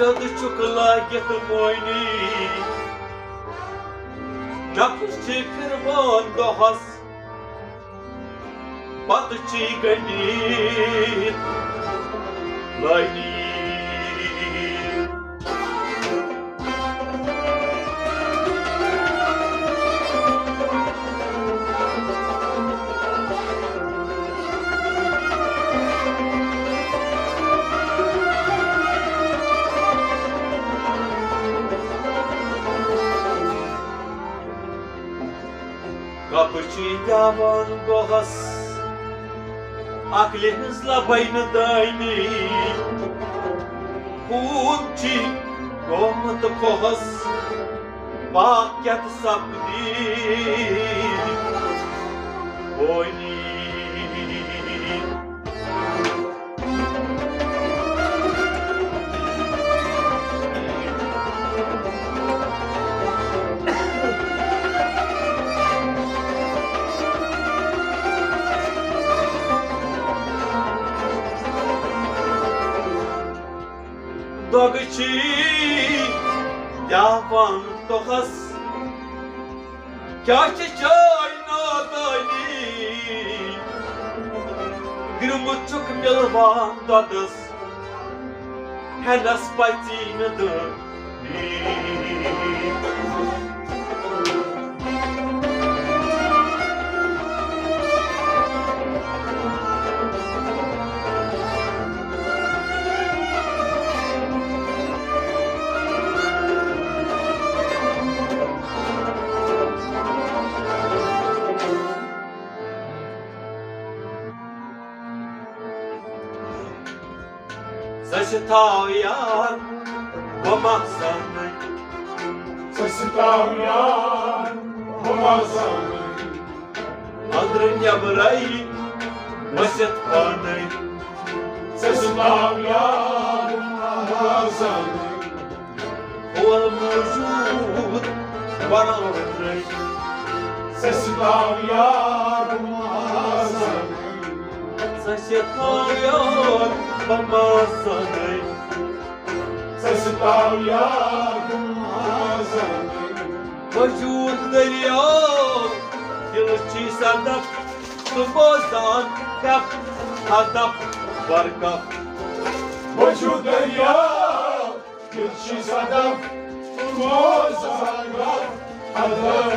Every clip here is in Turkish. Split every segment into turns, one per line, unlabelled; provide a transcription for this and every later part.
Sadı çukula getim oyni Nakışçı kırman dohas Batıçı gani Layni Kapıcı yavan gohas Akli hızla bayını dayni Hunçi gohmat kohas Pakyat sapdi Oyni Dogçi yavan tohas Kaçı çayna dayni Gırmıçık milvan dadas Helas baytinadı Saçı tavyan Babaksanı
Соситавлян, помазаны,
Andrın yabrayı Basit panay
соситавлян, помазаны,
Huval mevcut Bana ortay
соситавлян, помазаны,
mamazane تسبع وياكم عزمي وجود اليوم يرجي
صدق رمضان كف هدف بركة وجودنا
اليوم يرجي صدق رمضان كف هدف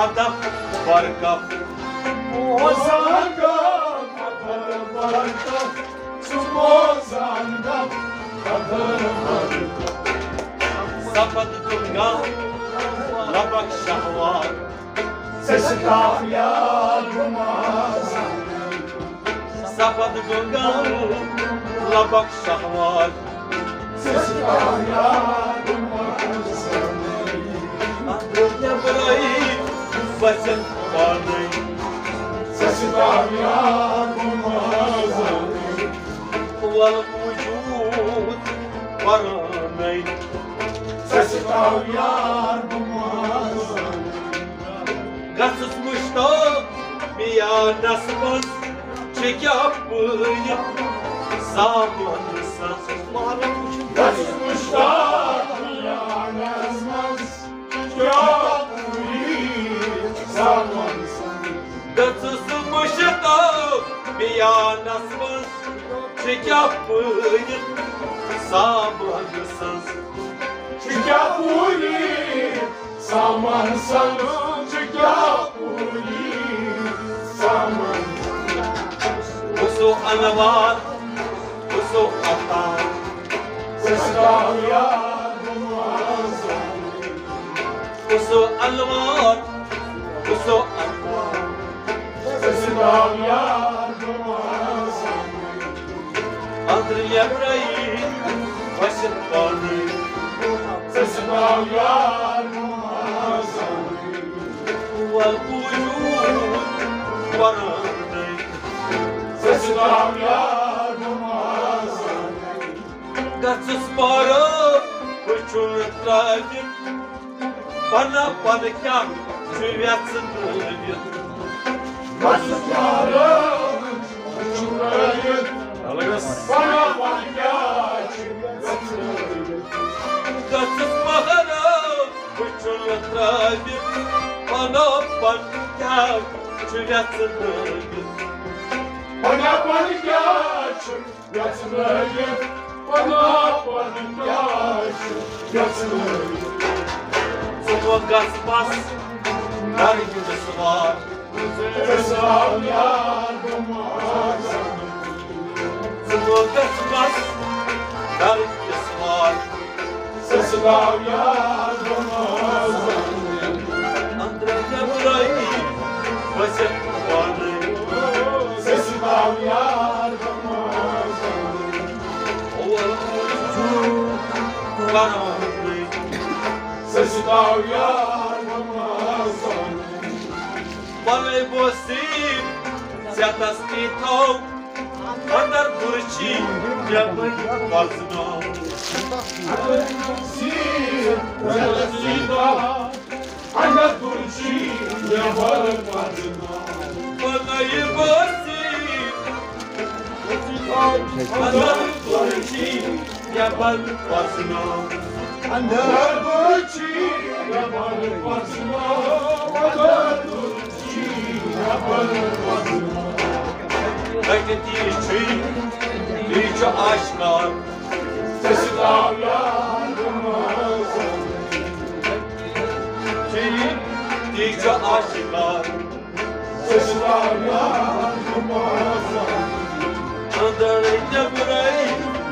Hadap var kap
Mozanga, Adam Barca, Sumozanga, Adam Barca.
Sapat durga Labak şahvar
Sesi kavya rumazan
Sapat durga Labak şahvar
Sesi kavya
Basit panay
Sesi kavya rumazan
والوجود وراني
Sesi kavya rumazan
قصص مشتاق بيا نسبس çekapıyı zaman
Kaçmışlar yanezmez
ya nasıl çıkapıyım Samansan
çıkapıyım Samansan çıkapıyım Saman
Kusu anavar Kusu atar Kusu
ya Kusu anavar
Kusu atar Uçun tragin Bana panikam Çüvyatsın
Kasıklarım uçurayım
Çületsin
Bana bana geçin götüreyim Bana geçin götüreyim
Zuma gaz bas Her gidesi var
Esam yardıma
Zuma gaz bas Her gidesi var bana Saçı dalga
namazan Balay bosip
Siyatas itav
Kadar burçi Yapın
vazına Siyatas itav Kadar burçi Yapın vazına Balay bosip
Kadar burçi Ya
băi Vazno
Anga turci ya var padna Anga turci ya var padna
Dacă tici Nici aşka
Sesi yardıma
Şeyin Nici aşka
Sesi dal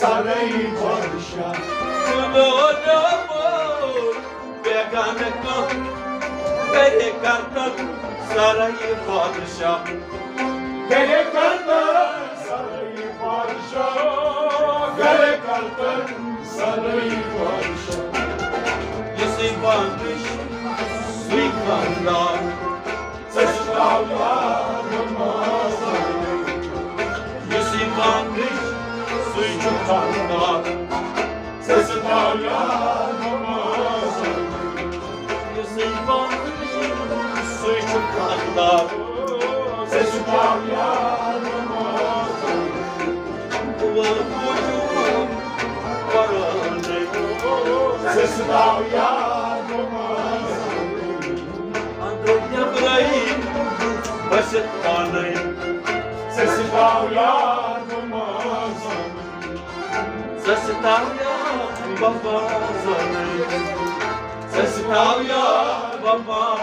Sarayı padişah Çulanyamo Veganıkı Gayre kartan Sarayı padişah.
Gerek kartlar sarayı padişah. Gerek kartlar sarayı padişah.
Yusuf Vanış Suikandar
Sesi
Suikandar
Sesi dal yardıma
Yusuf Vanış Suikandar
Sesi dal yardıma
Oval Burcu Karanlığı
Sesi dal yardıma
Andronya Ibrahim Basit Tanrıyım
Sesi dal
Sesi Tavya Baba Zanıyım Sesi Tavya Baba